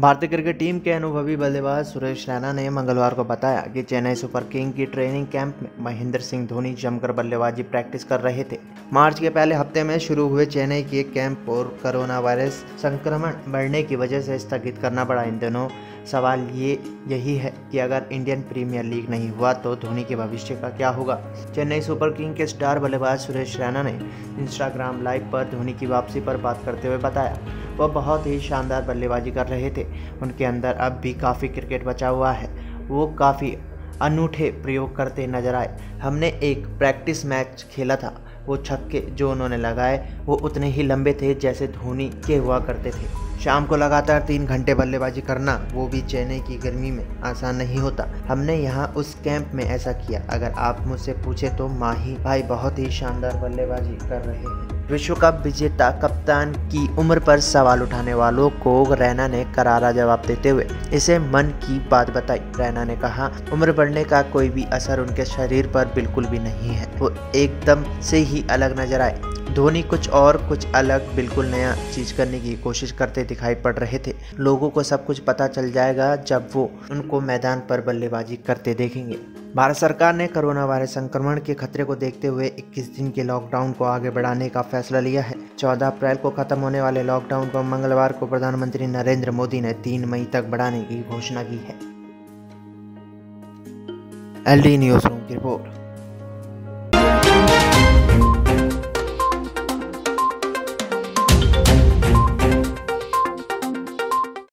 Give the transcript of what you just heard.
भारतीय cricket team के अनुभवी बल्लेबाज सुरेश रैना ने मंगलवार को बताया कि चेन्नई सुपर किंग की ट्रेनिंग कैंप में महेंद्र सिंह धोनी जमकर बल्लेबाजी प्रैक्टिस कर रहे थे। मार्च के पहले हफ़्ते में शुरू हुए चेन्नई के कैंप और कोरोना वायरस संक्रमण बढ़ने की वजह से स्थगित करना पड़ा। इन दिनों सवाल ये, यही है कि अगर इंडियन प्रीमियर लीग नहीं हुआ तो धोनी के भविष्य का क्या होगा? चेन्नई सुपर किंग के स्टार बल्लेबाज सुरेश रैना ने इंस्टाग्राम लाइव पर धोनी की वापसी पर बात करते हुए बताया वह बहुत ही शानदार बल्लेबाजी कर रहे थे। उनके अंदर अब भी काफ़ी क्रिकेट बचा हुआ है। वो काफ़ी अनूठे प्रयोग करते नज़र आए। हमने एक प्रैक्टिस मैच खेला था। वो छक्के जो उन्होंने लगाए, वो उतने ही लंबे थे जैसे धोनी के हुआ करते थे। शाम को लगातार तीन घंटे बल्लेबाजी करना, वो भी चेन्नई की गर्मी में आसान नहीं होता। हमने यहाँ उस कैंप में ऐसा किया। अगर आप मुझसे पूछे तो माही भाई बहुत ही शानदार बल्लेबाजी कर रहे हैं। विश्व कप विजेता कप्तान की उम्र पर सवाल उठाने वालों को रैना ने करारा जवाब देते हुए इसे मन की बात बताई। रैना ने कहा, उम्र बढ़ने का कोई भी असर उनके शरीर पर बिल्कुल भी नहीं है। वो एकदम से ही अलग नज़र आए। धोनी कुछ और, कुछ अलग, बिल्कुल नया चीज़ करने की कोशिश करते दिखाई पड़ रहे थे। लोगों को सब कुछ पता चल जाएगा जब वो उनको मैदान पर बल्लेबाजी करते देखेंगे। भारत सरकार ने कोरोना वायरस संक्रमण के खतरे को देखते हुए 21 दिन के लॉकडाउन को आगे बढ़ाने का फैसला लिया है। 14 अप्रैल को खत्म होने वाले लॉकडाउन को मंगलवार को प्रधानमंत्री नरेंद्र मोदी ने 3 मई तक बढ़ाने की घोषणा की है। एल न्यूज़ रूम की रिपोर्ट।